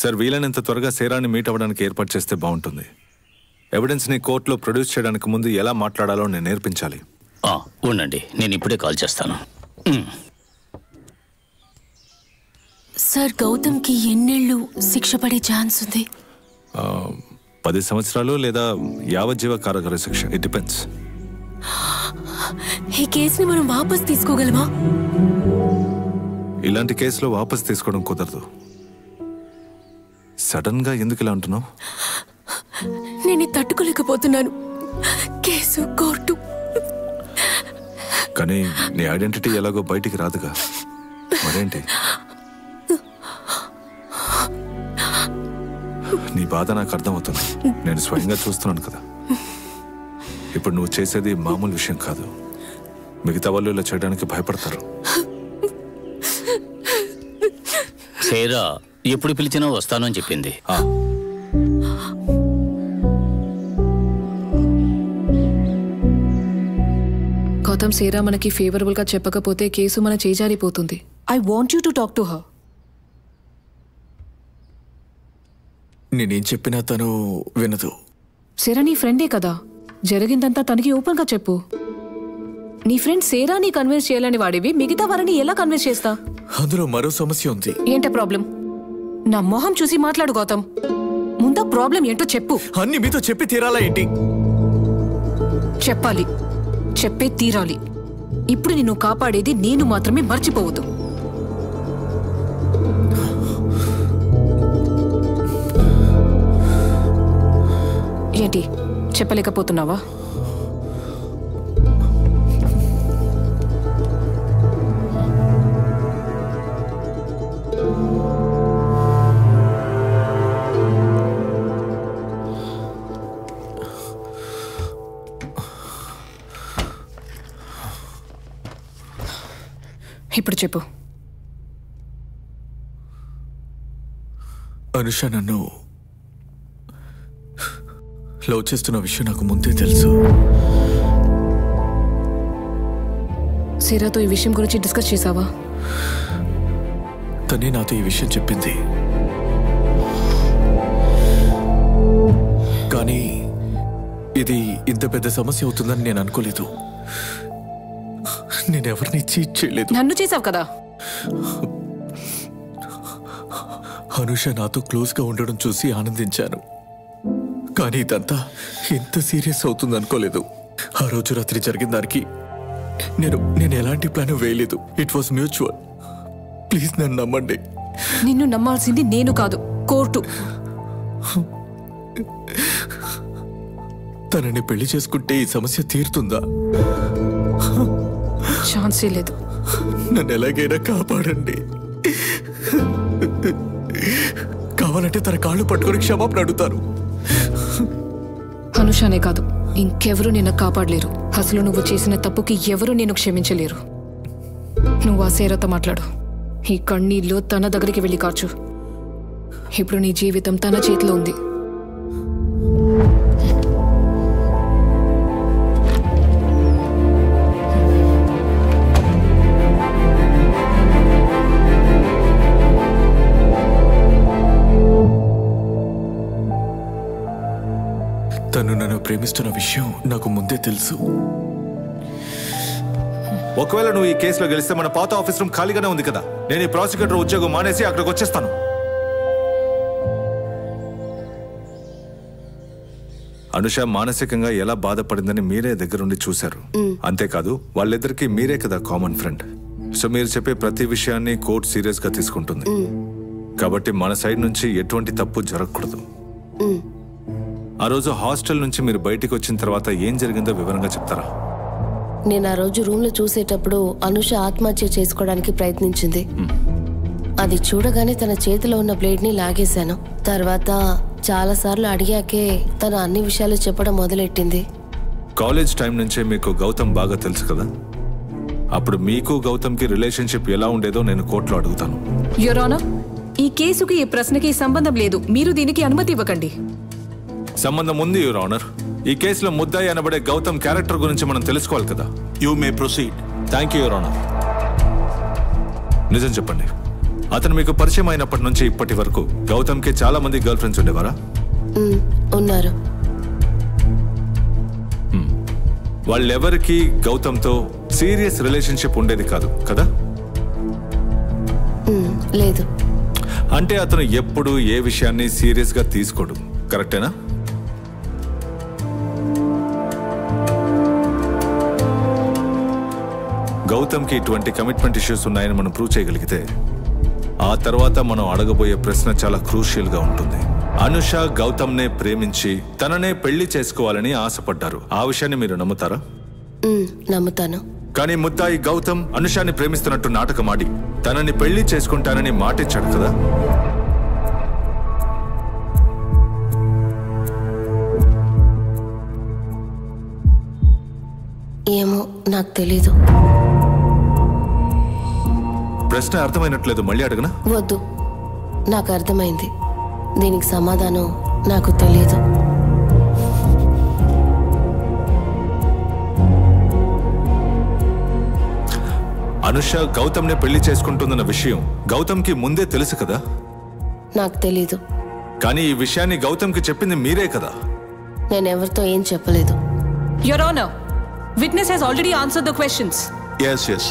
Sir వీలైనంత త్వరగా సేరాన్ని meet అవ్వడానికి ఏర్పాటు చేస్తే బాగుంటుంది. ఎవిడెన్స్ని కోర్టులో ప్రొడ్యూస్ చేయడానికి ముందు ఎలా మాట్లాడాలో నేను నేర్పించాలి. ఆ, ఉండండి. నేను ఇప్పుడే కాల్ చేస్తాను. సార్ గౌతమ్కి ఎన్నేళ్ళు శిక్ష పడే ఛాన్స్ ఉంది. ఆ, పది సంవత్సరాలు లేదా యావజ్జీవ కారాగార శిక్ష. ఇట్ డిపెండ్స్ ఈ కేసుని మనం వాపస్ తీసుకోగలమా? ఇలాంటి కేసులో వాపస్ తీసుకోవడం కుదరదు. సడన్గా ఎందుకు ఇలా అంటున్నావు? నేను తట్టుకోలేకపోతున్నాను. Case court. కానీ నీ ఐడెంటిటీ ఎలాగో బయటికి రాదుగా. మరేంటి? నీ బాధ నాకు అర్థమవుతుంది. నేను స్వయంగా చూస్తున్నాను కదా. ఇప్పుడు నువ్వు చేసేది మామూలు విషయం కాదు. మిగతా వాళ్ళు ఇలా చేయడానికి భయపడతారు. సేరా ఎప్పుడు పిలిచినా వస్తాను అని చెప్పింది. గౌతమ్ సేరా మనకి ఫేవరబుల్గా చెప్పకపోతే కేసు మన చేజారిపోతుంది. I want you to talk to her నేనేం చెప్పినా తను వినదు. సేరా నీ ఫ్రెండే కదా? జరిగిందంతా తనకి ఓపెన్గా చెప్పు. నీ ఫ్రెండ్ సేరాని కన్విన్స్ చేయాలని వాడివి మిగతా వారిని ఎలా కన్విన్స్ చేస్తా? అందులో మరో సమస్య ఉంది. ఏంట ప్రాబ్లం నా మొహం చూసి మాట్లాడు గౌతమ్. ముందా ప్రాబ్లం ఏంటో చెప్పు. అన్ని మీతో చెప్పి తీరాలా ఏంటి? చెప్పాలి. చెప్పే తీరాలి. ఇప్పుడు నిన్ను కాపాడేది నేను మాత్రమే మర్చిపోవద్దు. ఏంటి? చెప్పలేకపోతున్నావా? ఇప్పుడు చెప్పు. అనుష నన్ను లవ్ చేస్తున్న విషయం నాకు ముందే తెలుసు. సిరాతో ఈ విషయం గురించి డిస్కస్ చేసావా? తనే నాతో ఈ విషయం చెప్పింది. కానీ ఇది ఇంత పెద్ద సమస్య అవుతుందని నేను అనుకోలేదు. నేను ఎవరిని చీట్ చేయలేదు. నన్ను చేసావు కదా? అనుష నాతో క్లోజ్గా ఉండడం చూసి ఆనందించాను. కానీ ఇదంతా ఇంత సీరియస్ అవుతుంది అనుకోలేదు. ఆ రోజు రాత్రి జరిగిన దానికి నేను నేను ఎలాంటి ప్లాన్ వేయలేదు. ఇట్ వాస్ మ్యూచువల్ ప్లీజ్ నన్ను నమ్మండి. నిన్ను నమ్మాల్సింది నేను కాదు కోర్టు. తనని పెళ్ళి చేసుకుంటే ఈ సమస్య తీరుతుందా? ఛాన్సే లేదు. నన్ను ఎలాగైనా కాపాడండి. కావాలంటే తన కాళ్ళు పట్టుకొని క్షమాపణ అడుగుతారు. అనుషానే కాదు ఇంకెవరూ నిన్ను కాపాడలేరు. అసలు నువ్వు చేసిన తప్పుకి ఎవరూ నేను క్షమించలేరు. నువ్వు ఆ సేరతో మాట్లాడు. ఈ కన్నీళ్ళు తన దగ్గరికి వెళ్ళి కార్చు ఇప్పుడు నీ జీవితం తన చేతిలో ఉంది. ప్రేమిస్తున్న విషయం నాకు ముందే తెలుసు. ఒకవేళ నువ్వు ఈ కేసులో గెలిస్తే మన పాత ఆఫీస్ రూమ్ ఖాళీగానే ఉంది కదా? నేను ఈ ప్రాసిక్యూటర్ ఉద్యోగం మానేసి అక్కడికి వచ్చేస్తాను. అనుష మానసికంగా ఎలా బాధపడిందని మీరే దగ్గరుండి చూశారు. అంతేకాదు వాళ్ళిద్దరికి మీరే కదా కామన్ ఫ్రెండ్ సో మీరు చెప్పే ప్రతి విషయాన్ని కోర్టు సీరియస్గా తీసుకుంటుంది కాబట్టి మన సైడ్ నుంచి ఎటువంటి తప్పు జరగకూడదు. ఆ రోజు హాస్టల్ నుంచి మీరు బయటికి వచ్చిన తర్వాత ఏం జరిగిందో వివరంగా చెప్తారా? నేను ఆ రోజు రూమ్లో చూసేటప్పుడు అనుష ఆత్మహత్య చేసుకోవడానికి ప్రయత్నించింది. అది చూడగానే తన చేతిలో ఉన్న బ్లేడ్ని లాగేశాను. తర్వాత చాలా సార్లు అడిగాకే తన అన్ని విషయాలు చెప్పడం మొదలెట్టింది. కాలేజ్ టైం నుంచే మీకు గౌతమ్ బాగా తెలుసు కదా? అప్పుడు మీకు గౌతమ్కి రిలేషన్షిప్ ఎలా ఉండేదో నేను కోర్టులో అడుగుతాను. ఈ కేసుకి ఈ ప్రశ్నకి సంబంధం లేదు. మీరు దీనికి అనుమతి ఇవ్వకండి. సంబంధం ఉంది యువర్ ఆనర్ ఈ కేసులో ముద్దాయి అనబడే గౌతమ్ క్యారెక్టర్ గురించి మనం తెలుసుకోవాలి కదా. You may proceed thank you your honour నిజం చెప్పండి. అతను మీకు పరిచయం అయినప్పటి నుంచి ఇప్పటి వరకు గౌతమ్కి చాలా మంది గర్ల్ ఫ్రెండ్స్ ఉండేవారా? ఉన్నారు. వాళ్ళెవరికి గౌతమ్తో సీరియస్ రిలేషన్షిప్ ఉండేది కాదు కదా? లేదు. అంటే అతను ఎప్పుడు ఏ విషయాన్ని సీరియస్గా తీసుకోడు కరెక్టేనా? గౌతమ్కి ఇటువంటి కమిట్మెంట్ ఇష్యూస్ ఉన్నాయని మనం ప్రూవ్ చేయగలిగితే ఆ తర్వాత మనం అడగబోయే ప్రశ్న చాలా క్రూషియల్గా ఉంటుంది. అనుష గౌతమ్నే ప్రేమించి తననే పెళ్ళి చేసుకోవాలని ఆశపడ్డారు. ఆ విషయాన్ని మీరు నమ్ముతారా? నమ్ముతాను. కానీ ముద్దాయి గౌతమ్ అనుషాని ప్రేమిస్తున్నట్టు నాటకమాడి తనని పెళ్ళి చేసుకుంటానని మాటిచ్చాడు కదా? ఏమో నాకు తెలీదు. ప్రశ్న అర్థమైనట్లేదు. మళ్ళీ అడగనా? వద్దు. నాకు అర్థమైంది. దీనికి సమాధానం నాకు తెలియదు అనుష గౌతమ్నే పెళ్ళి చేసుకుంటుందన్న విషయం గౌతమ్కి ముందే తెలుసు కదా? నాకు తెలీదు. కానీ ఈ విషయాన్ని గౌతమ్కి చెప్పింది మీరే కదా? నేను ఎవరితో ఏం చెప్పలేదు. Your honour witness he's already answer the questions yes yes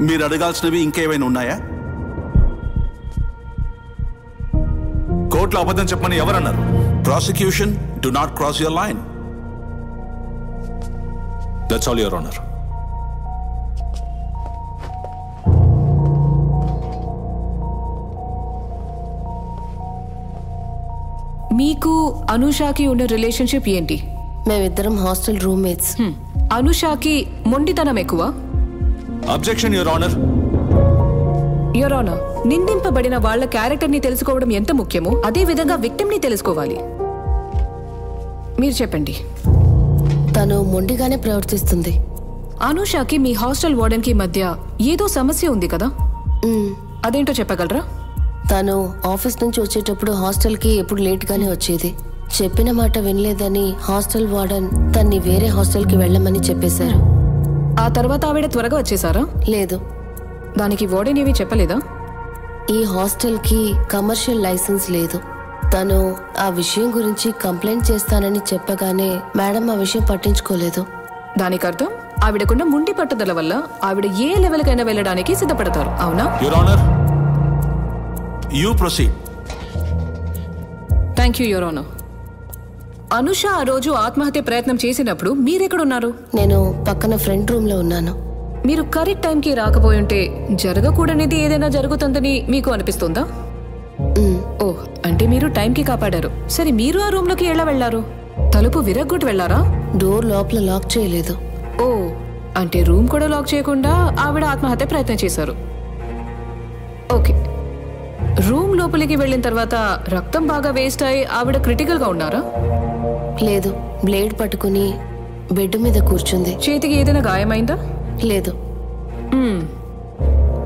మీరు అడగాల్సినవి ఇంకేమైనా ఉన్నాయా? కోర్టులో అబద్ధం చెప్పమని ఎవరన్నారు? Prosecution do not cross your line that's all your honour మీకు అనుషాకి ఉన్న రిలేషన్షిప్ ఏంటి? మేమిద్దరం హాస్టల్ రూమ్మేట్స్ హ్మ్. అనుషాకి మొండితనం ఎక్కువ? అబ్జెక్షన్ యువర్ ఆనర్ యువరానా నిందింపబడిన వాళ్ళ క్యారెక్టర్ని తెలుసుకోవడం ఎంత ముఖ్యమో అదే విధంగా విక్టిమ్ని తెలుసుకోవాలి. మీరు చెప్పండి. తను మొండిగానే ప్రవర్తిస్తుంది. అనుషాకి మీ హాస్టల్ వార్డెన్కి మధ్య ఏదో సమస్య ఉంది కదా? అదేంటో చెప్పగలరా? తను ఆఫీస్ నుంచి వచ్చేటప్పుడు హాస్టల్కి ఎప్పుడు లేట్గానే వచ్చేది. చెప్పిన మాట వినలేదని హాస్టల్ వార్డెన్ తన్ని వేరే హాస్టల్కి వెళ్ళమని చెప్పేశారు. ఆ తర్వాత ఆవిడ త్వరగా వచ్చేసారా? లేదు. దానికి వార్డెన్ ఏమీ చెప్పలేదా? ఈ హాస్టల్కి కమర్షియల్ లైసెన్స్ లేదు. తను ఆ విషయం గురించి కంప్లైంట్ చేస్తానని చెప్పగానే మేడం ఆ విషయం పట్టించుకోలేదు. దానికి అర్థం ఆవిడకున్న ముండి పట్టుదల వల్ల ఆవిడ ఏ లెవెల్కైనా వెళ్ళడానికి సిద్ధపడతారు అవునా? Your honour you proceed thank you your honour Anusha ఆ రోజు ఆత్మహత్య ప్రయత్నం చేసినప్పుడు మీరెక్కడున్నారు? నేను పక్కన ఫ్రంట్ రూమ్లో ఉన్నాను. మీరు కరెక్ట్ టైంకి రాకపోయి ఉంటే జరగకూడనిది ఏదైనా జరుగుతుందని మీకు అనిపిస్తుందా? ఓ అంటే మీరు టైంకి కాపాడారు. సరే మీరు ఆ రూమ్లోకి ఎలా వెళ్ళారు? తలుపు విరగ్గొట్టి వెళ్ళారా? డోర్ లోపల లాక్ చేయలేదు. ఓ అంటే రూమ్ కూడా లాక్ చేయకుండా ఆవిడ ఆత్మహత్య ప్రయత్నం చేశారు. ఓకే. రూమ్ లోపలికి వెళ్ళిన తర్వాత రక్తం బాగా వేస్ట్ అయి ఆవిడ క్రిటికల్గా ఉన్నారా? లేదు. బ్లేడ్ పట్టుకుని బెడ్ మీద కూర్చుంది. చేతికి ఏదైనా గాయమైందా? లేదు.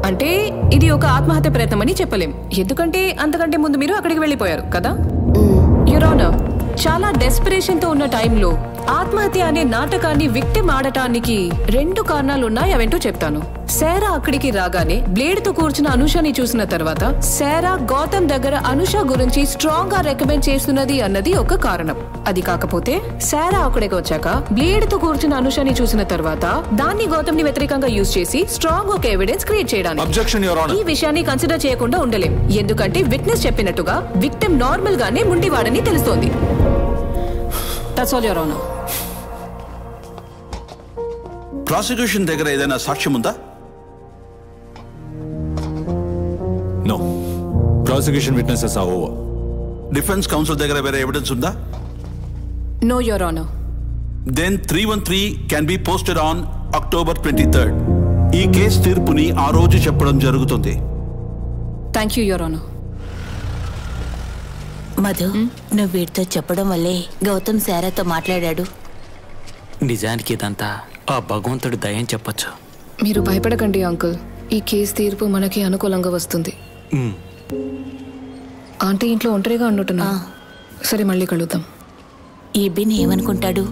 అంటే ఇది ఒక ఆత్మహత్య ప్రయత్నం అని చెప్పలేం. ఎందుకంటే అంతకంటే ముందు మీరు అక్కడికి వెళ్ళిపోయారు కదా? ఉమ్, యురోనా చాలా డెస్పిరేషన్తో ఉన్న టైంలో ఆత్మహత్య అనే నాటకాన్ని విక్టిమ్ ఆడటానికి రెండు కారణాలు ఉన్నాయి అవేంటో చెప్తాను. శారా అక్కడికి రాగానే బ్లేడ్తో కూర్చున్న అనుషని చూసిన తర్వాత శారా గౌతమ్ దగ్గర అనుష గురించి స్ట్రాంగ్గా రికమెండ్ చేస్తున్నది అన్నది ఒక కారణం. అది కాకపోతే శారా అక్కడికి వచ్చాక బ్లేడ్తో కూర్చున్న అనుషని చూసిన తర్వాత దాన్ని గౌతమ్ని వ్యతిరేకంగా యూజ్ చేసి స్ట్రాంగ్ ఒక ఎవిడెన్స్ క్రియేట్ చేయడానికి ఈ విషయాన్ని కన్సిడర్ చేయకుండా ఉండలేం. ఎందుకంటే విట్నెస్ చెప్పినట్టుగా విక్టిమ్ నార్మల్ గానే ముండివాడని తెలుస్తోంది. That's all your honour prosecution దగ్గర ఏదైనా సాక్ష్యం ఉందా? నో ప్రాసిక్యూషన్ విట్నెసెస్ ఆ ఓవర్ డిఫెన్స్ కౌన్సిల్ దగ్గర వేరే ఎవిడెన్స్ ఉందా? No your honour then three one three can be posted on October twenty third ఈ కేసు తీర్పుని ఆ రోజు చెప్పడం జరుగుతుంది. Thank you your honour Madhu నువ్వు వీడితో చెప్పడం వల్లే గౌతమ్ శారాతో మాట్లాడాడు. నిజానికి ఇదంతా ఆ భగవంతుడి దయం చెప్పొచ్చు. మీరు భయపడకండి అంకుల్. ఈ కేసు తీర్పు మనకి అనుకూలంగా వస్తుంది. ఆంటీ ఇంట్లో ఒంటరిగా ఉన్నట్టున్నా సరే మళ్ళీ కలుద్దాం. ఈ బిన్ ఏమనుకుంటాడు?